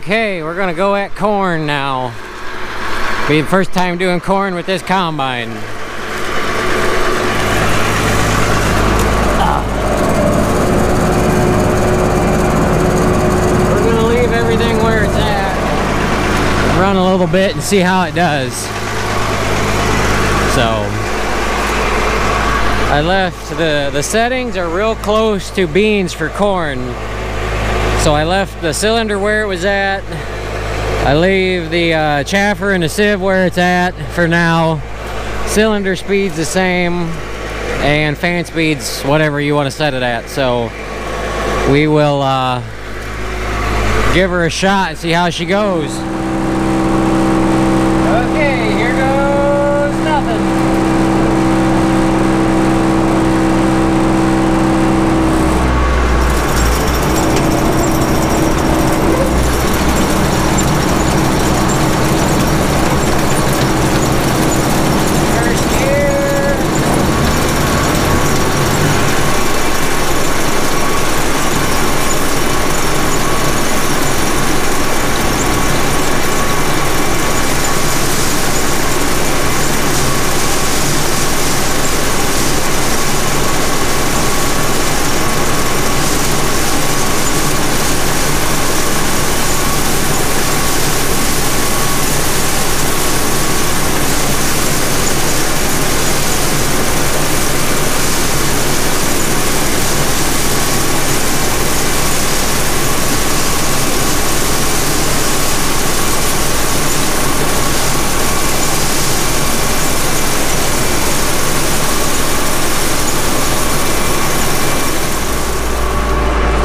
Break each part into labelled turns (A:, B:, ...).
A: Okay, we're gonna go at corn now. Be the first time doing corn with this combine. Ah. We're gonna leave everything where it's at. Run a little bit and see how it does. So, I left the, the settings are real close to beans for corn. So I left the cylinder where it was at. I leave the uh, chaffer and the sieve where it's at for now. Cylinder speed's the same and fan speed's whatever you want to set it at. So we will uh, give her a shot and see how she goes. Okay, here goes nothing. First gear.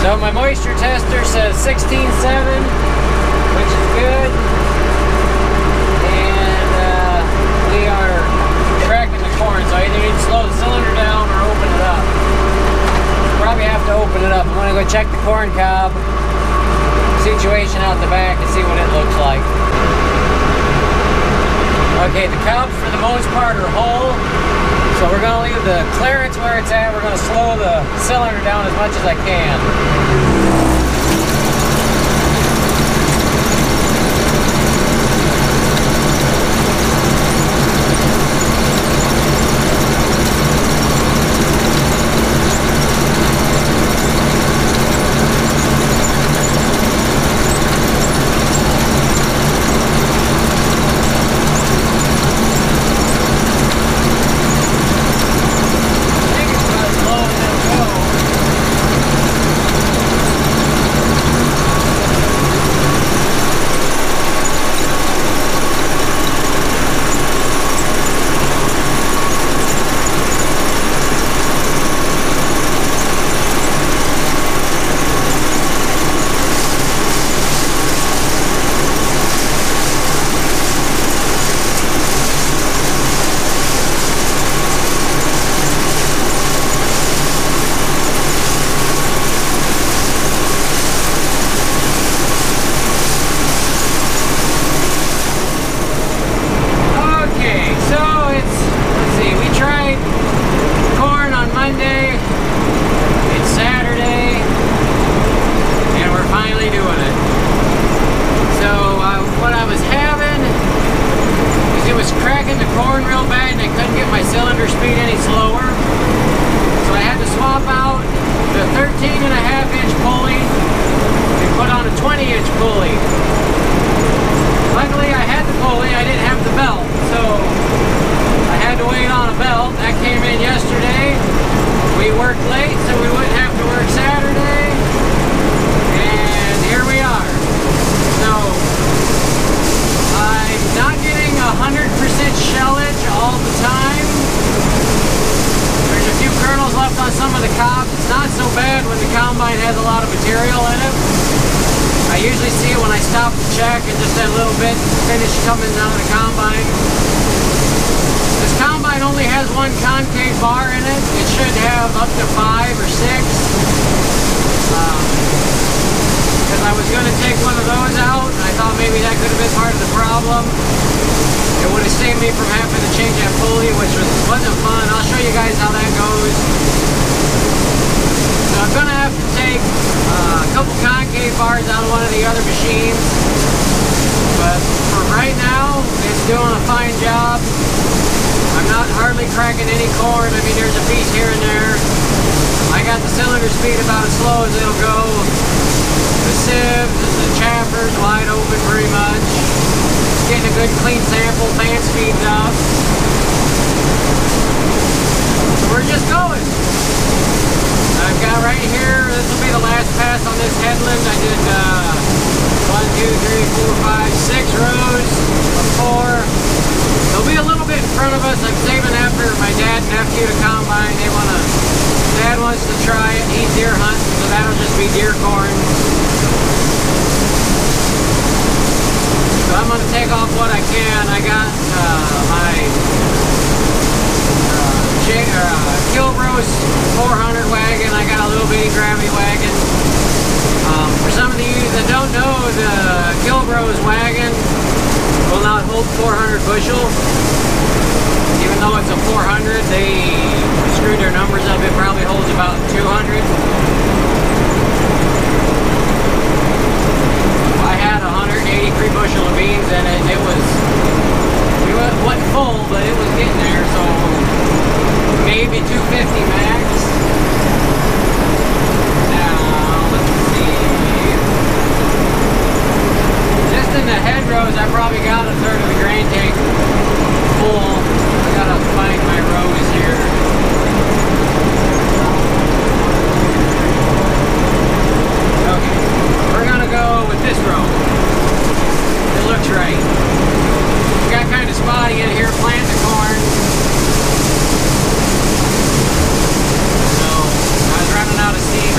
A: So my moisture tester says 16.7, which is good. And uh, we are tracking the corn, so I either need to slow the cylinder down or open it up. Probably have to open gonna check the corn cob situation out the back and see what it looks like. Okay, the cobs for the most part are whole. So we're gonna leave the clearance where it's at. We're gonna slow the cylinder down as much as I can. Coming of the combine. This combine only has one concave bar in it. It should have up to five or six. Because I was going to take one of those out, and I thought maybe that could have been part of the problem. It would have saved me from having to change that pulley, which was, wasn't fun. I'll show you guys how that goes. So I'm gonna have to take uh, a couple concave bars out of one of the other machines right now, it's doing a fine job. I'm not hardly cracking any corn. I mean, there's a piece here and there. I got the cylinder speed about as slow as it'll go. The sieve, the chaffer's wide open pretty much. It's getting a good clean sample. Fan speed's up. So we're just going. I've got right here, this will be the last pass on this headland. I did uh, one, two, three, four, five, six rows of four. They'll be a little bit in front of us. I'm saving after my dad and nephew to combine. They want to, dad wants to try it. He's deer hunting, so that'll just be deer corn. So I'm going to take off what I can. I got uh, my uh, Killbros 400 wagon. I got a little bitty gravity wagon. Um, for some of you that don't know, the Killbros wagon will not hold 400 bushel. Even though it's a 400, they screwed their numbers up. It probably holds about 200. I had 183 bushel of beans in it. It was, it wasn't full, but it was getting there. So maybe 250 max. Now, let's see. Just in the hedgerows, I probably got a third of the grain tank full. I gotta find my rows here. Okay, we're gonna go with this row. It looks right. Got kind of spotty in here planting the corn. So I was running out of seed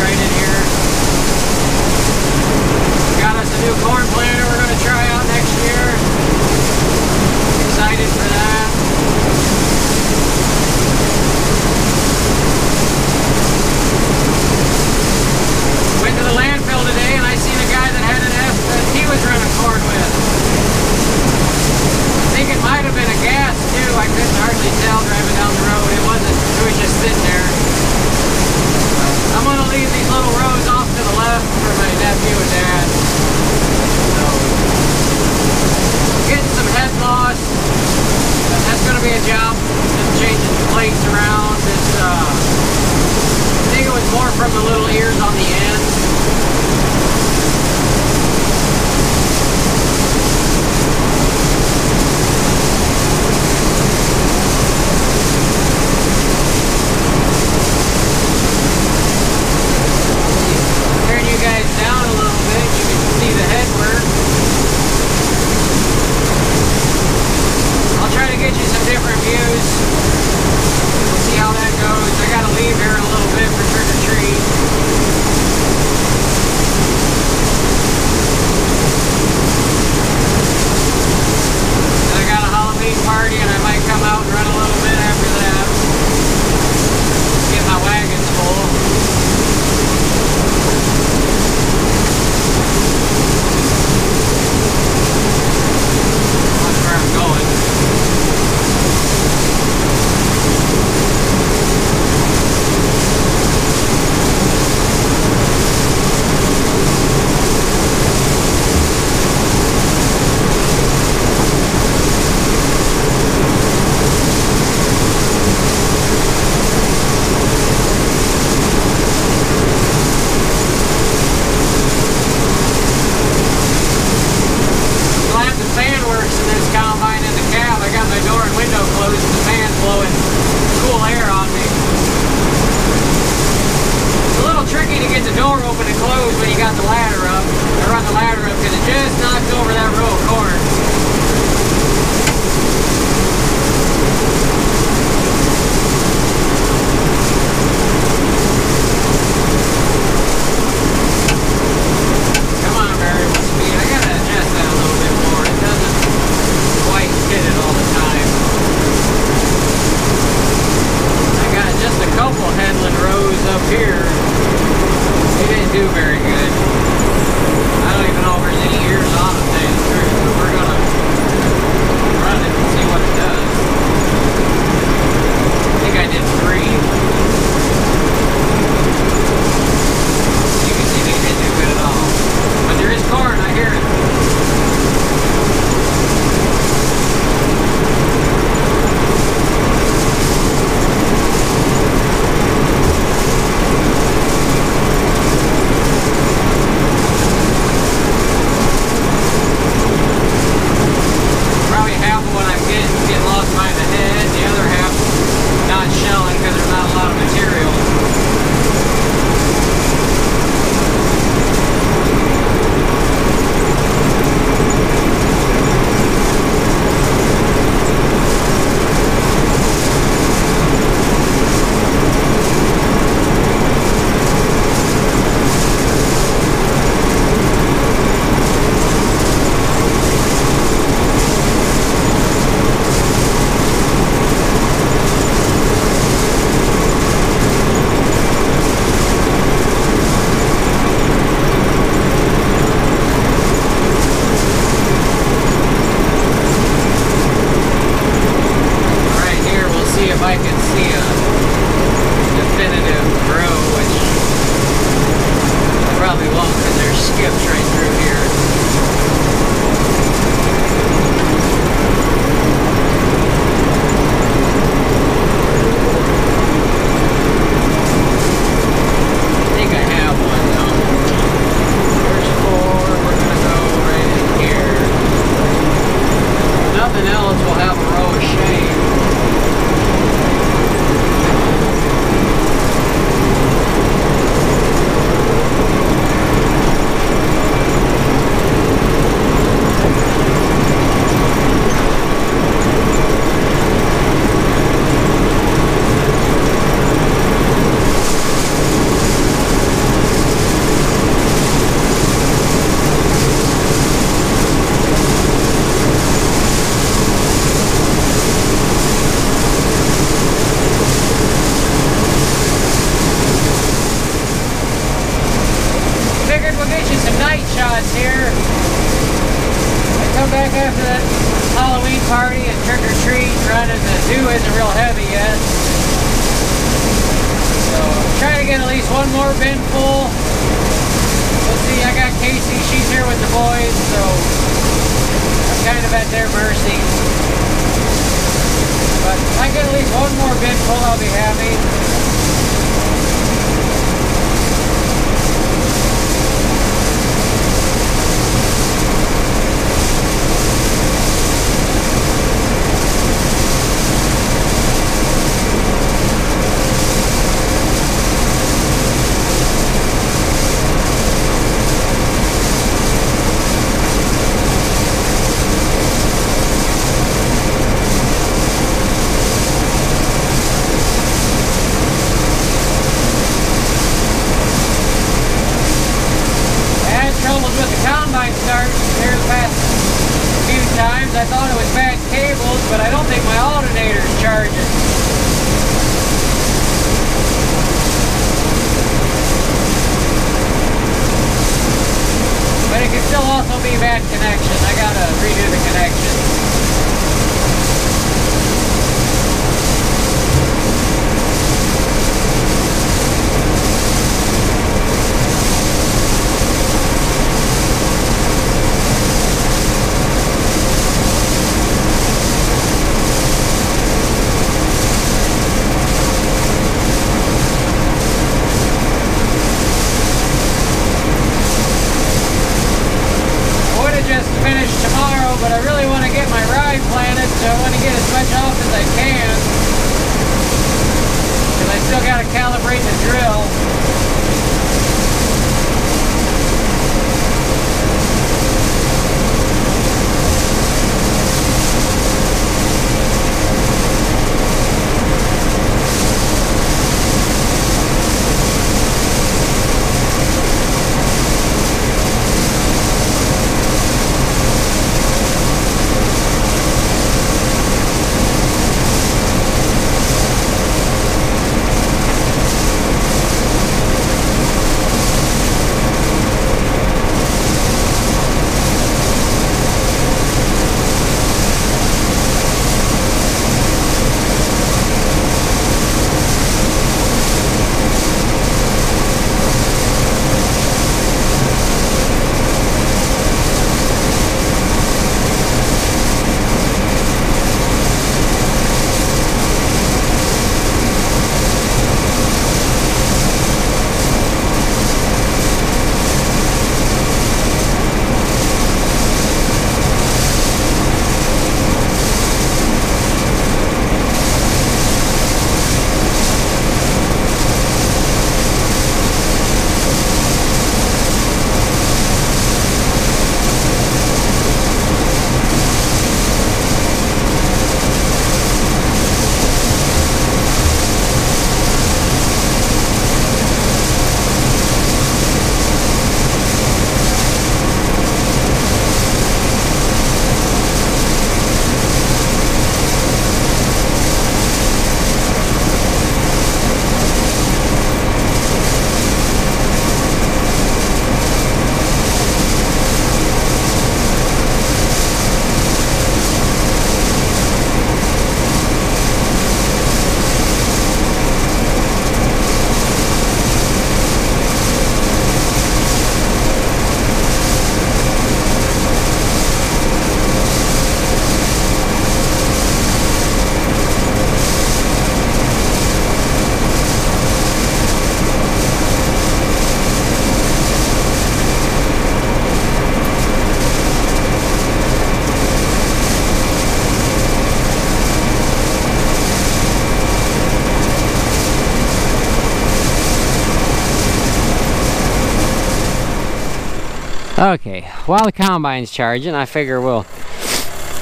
A: Okay, while the combine's charging, I figure we'll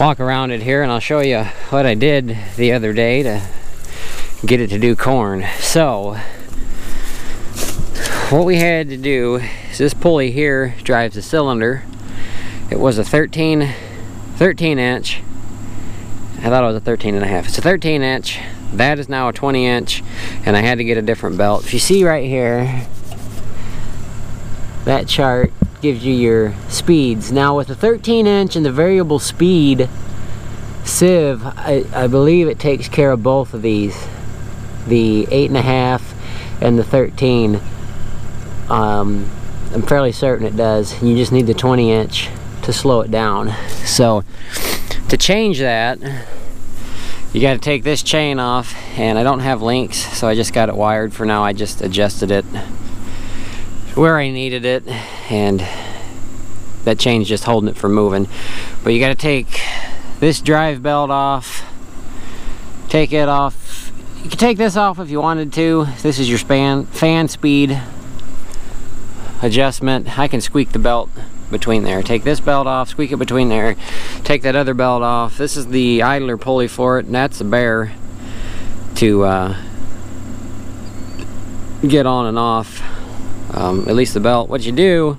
A: walk around it here and I'll show you what I did the other day to get it to do corn. So, what we had to do is this pulley here drives the cylinder. It was a 13, 13 inch. I thought it was a 13 and a half. It's a 13 inch. That is now a 20 inch and I had to get a different belt. If you see right here, that chart gives you your speeds. Now with the 13 inch and the variable speed sheave, I, I believe it takes care of both of these. The 8.5 and the 13. Um, I'm fairly certain it does. You just need the 20 inch to slow it down. So to change that, you got to take this chain off and I don't have links so I just got it wired for now I just adjusted it where I needed it and that chain's just holding it from moving. But you got to take this drive belt off take it off you can take this off if you wanted to. This is your span fan speed adjustment. I can squeak the belt between there. Take this belt off, squeak it between there, take that other belt off. This is the idler pulley for it, and that's the bear to uh, get on and off, um, at least the belt. What you do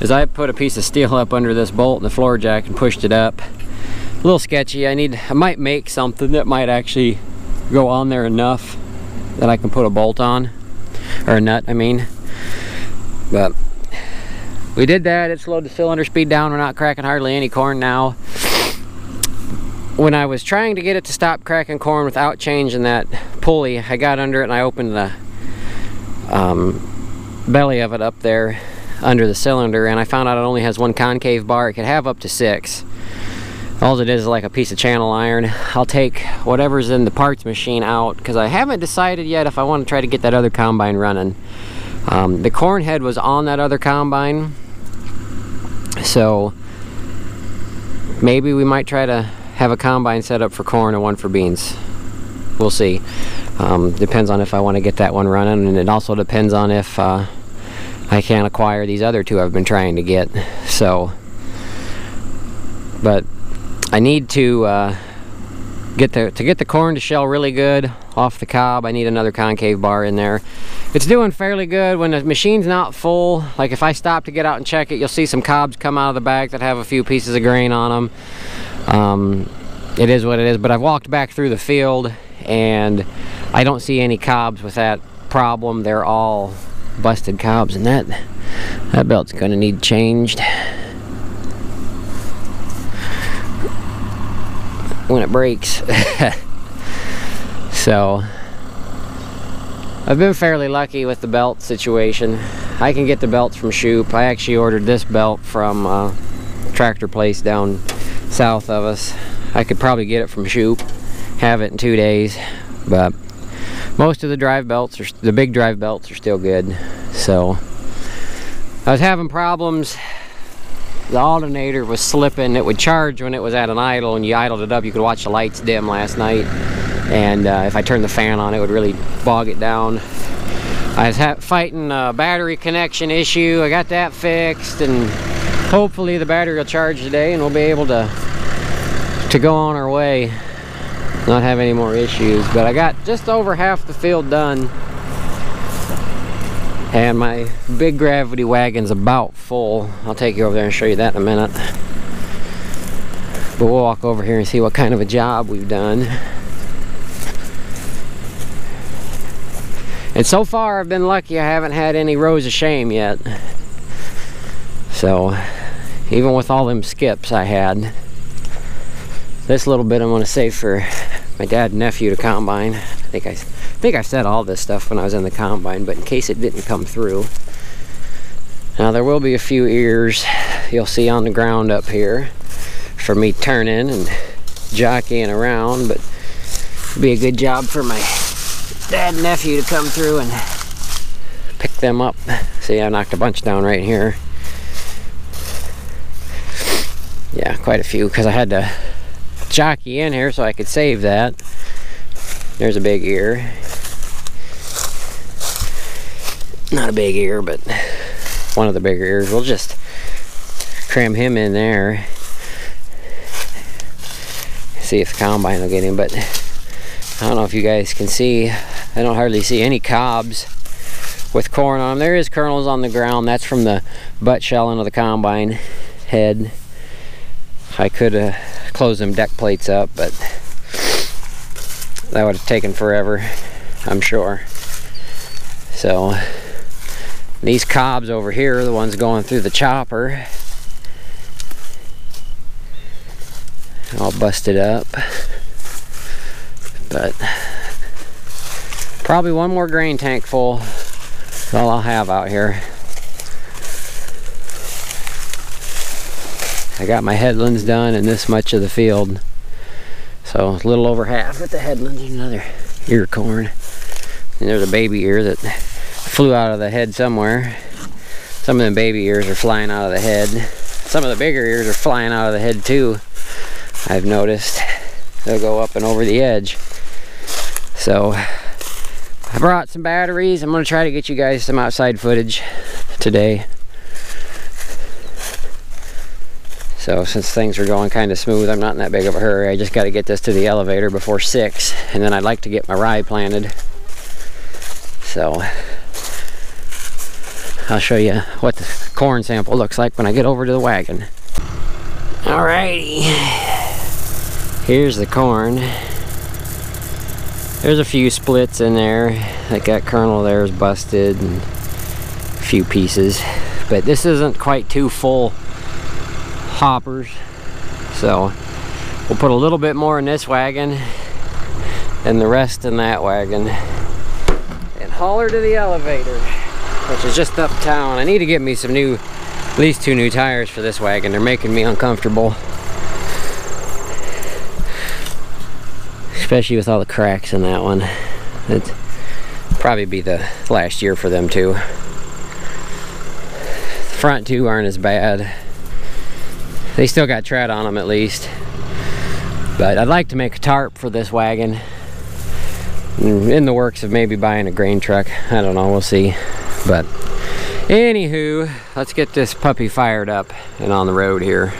A: is I put a piece of steel up under this bolt in the floor jack and pushed it up. A little sketchy. I need, I might make something that might actually go on there enough that I can put a bolt on, or a nut, I mean. But we did that. It slowed the cylinder speed down. We're not cracking hardly any corn now. When I was trying to get it to stop cracking corn without changing that pulley, I got under it and I opened the um, belly of it up there under the cylinder and I found out it only has one concave bar. It could have up to six. All it is is like a piece of channel iron. I'll take whatever's in the parts machine out because I haven't decided yet if I want to try to get that other combine running. Um, the corn head was on that other combine, so maybe we might try to have a combine set up for corn and one for beans. We'll see. Um, depends on if I want to get that one running, and it also depends on if uh, I can't acquire these other two I've been trying to get. So, but I need to uh, get the to get the corn to shell really good off the cob. I need another concave bar in there it's doing fairly good when the machine's not full like if I stop to get out and check it you'll see some cobs come out of the bag that have a few pieces of grain on them um, it is what it is but I've walked back through the field and I don't see any cobs with that problem they're all busted cobs and that that belt's gonna need changed when it breaks so I've been fairly lucky with the belt situation. I can get the belts from Shoup. I actually ordered this belt from uh, Tractor Place down south of us. I could probably get it from Shoup, have it in two days, but most of the drive belts, are the big drive belts are still good. So I was having problems. The alternator was slipping. It would charge when it was at an idle and you idled it up. You could watch the lights dim last night and uh, if I turned the fan on it would really bog it down. I was fighting a battery connection issue. I got that fixed and hopefully the battery will charge today and we'll be able to to go on our way not have any more issues but I got just over half the field done. And my big gravity wagon's about full. I'll take you over there and show you that in a minute. But we'll walk over here and see what kind of a job we've done. And so far I've been lucky I haven't had any rows of shame yet. So even with all them skips I had, this little bit I'm going to save for my dad and nephew to combine. I think I, I think I said all this stuff when I was in the combine, but in case it didn't come through. Now there will be a few ears you'll see on the ground up here for me turning and jockeying around, but be a good job for my dad and nephew to come through and pick them up. See, I knocked a bunch down right here. Yeah, quite a few because I had to jockey in here so I could save that. There's a big ear. Not a big ear, but one of the bigger ears. We'll just cram him in there. See if the combine will get him, but I don't know if you guys can see I don't hardly see any cobs with corn on them. There is kernels on the ground. That's from the butt shelling of the combine head. I could have closed them deck plates up, but that would have taken forever, I'm sure. So These cobs over here are the ones going through the chopper. All busted up. But probably one more grain tank full. That's all I'll have out here. I got my headlands done in this much of the field. So a little over half with the headlands and another ear corn. And there's a baby ear that flew out of the head somewhere. Some of the baby ears are flying out of the head. Some of the bigger ears are flying out of the head too. I've noticed. They'll go up and over the edge. So I brought some batteries. I'm gonna try to get you guys some outside footage today. So since things are going kind of smooth, I'm not in that big of a hurry. I just got to get this to the elevator before 6, and then I'd like to get my rye planted. So I'll show you what the corn sample looks like when I get over to the wagon. Alrighty, here's the corn. There's a few splits in there. Like that kernel there is busted and a few pieces. But this isn't quite too full hoppers. So we'll put a little bit more in this wagon and the rest in that wagon and haul her to the elevator, which is just uptown. I need to get me some new, at least two new tires for this wagon. They're making me uncomfortable. Especially with all the cracks in that one. It'd probably be the last year for them too. The front two aren't as bad. They still got tread on them at least. But I'd like to make a tarp for this wagon. Mm, in the works of maybe buying a grain truck. I don't know, we'll see. But anywho, let's get this puppy fired up and on the road here.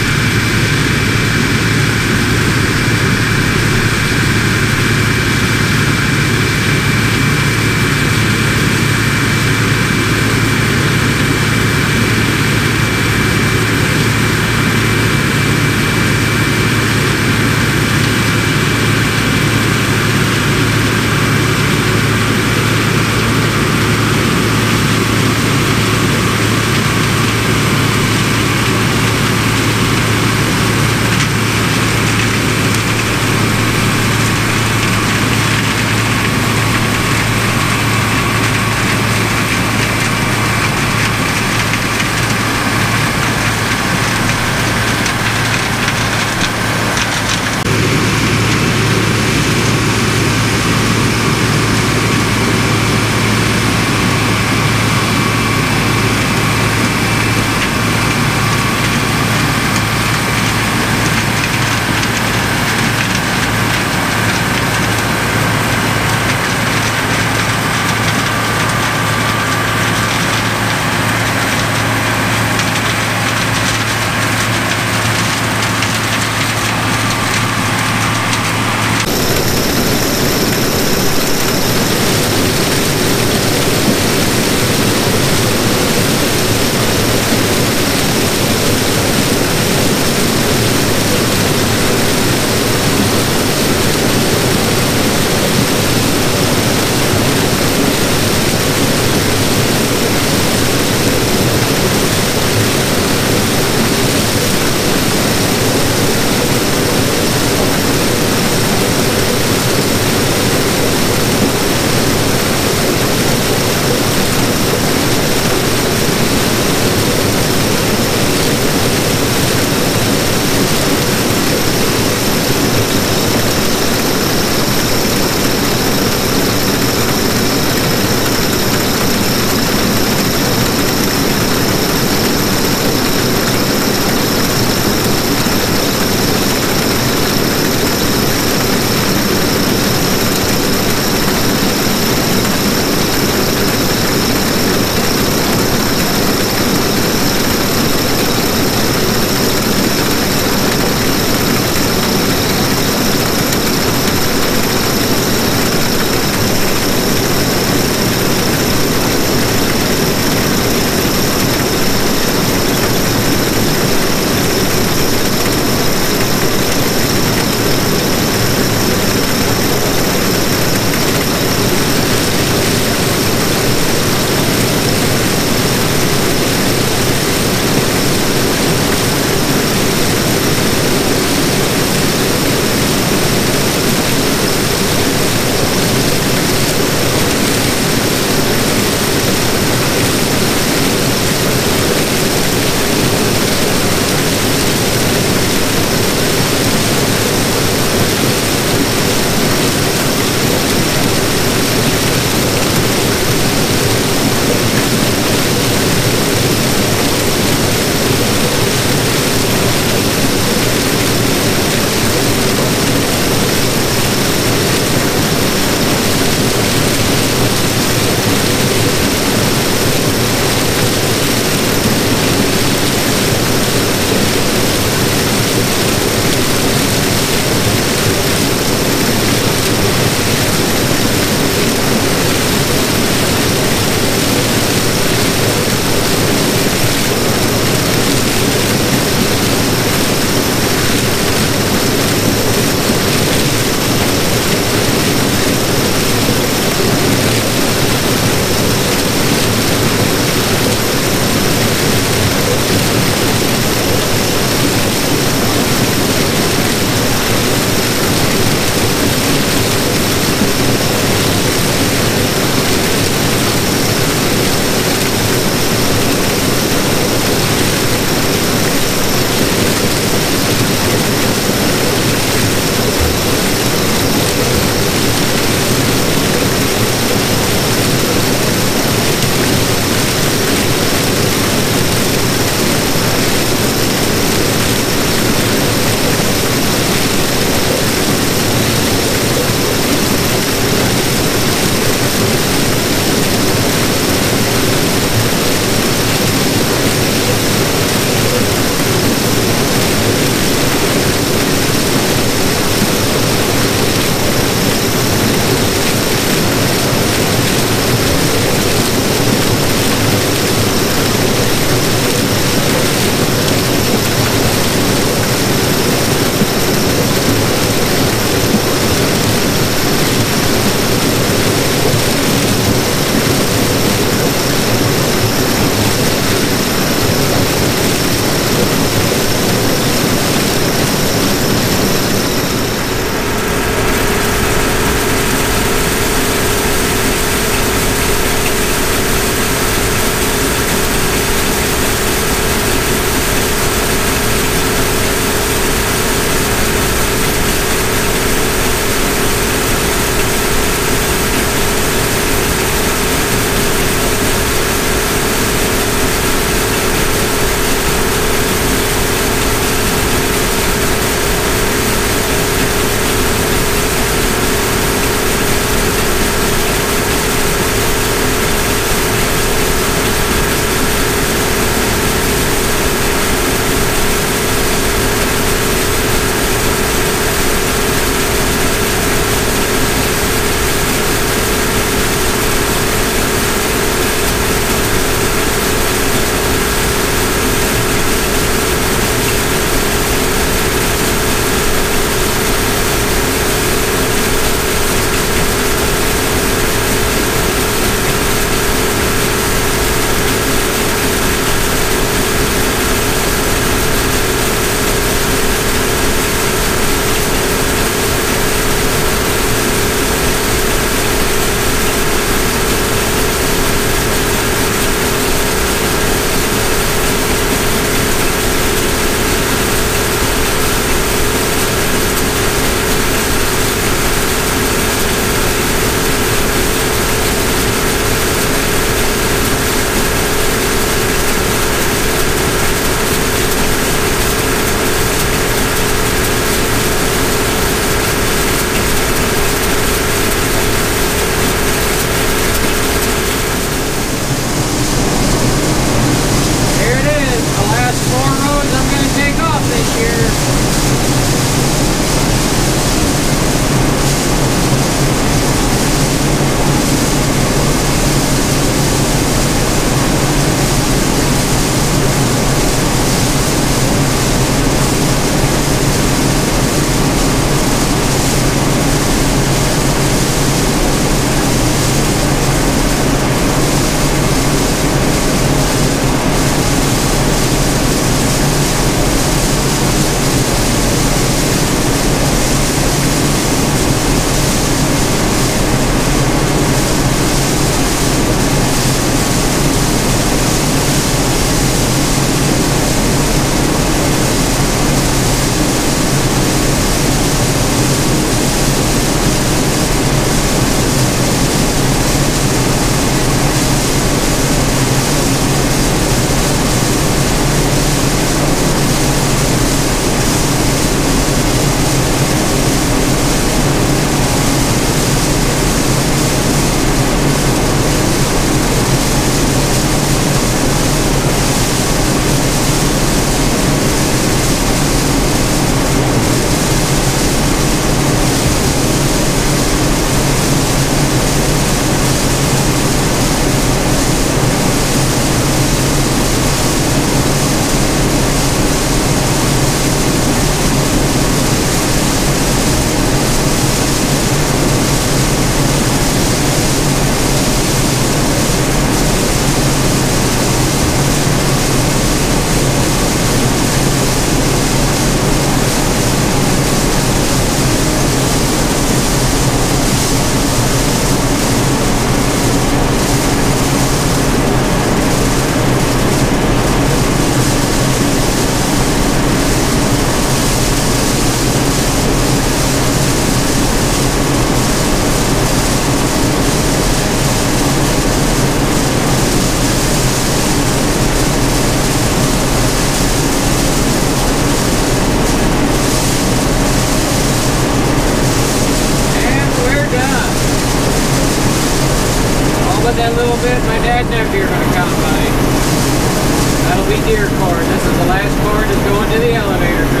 A: Cord. This is the elevator.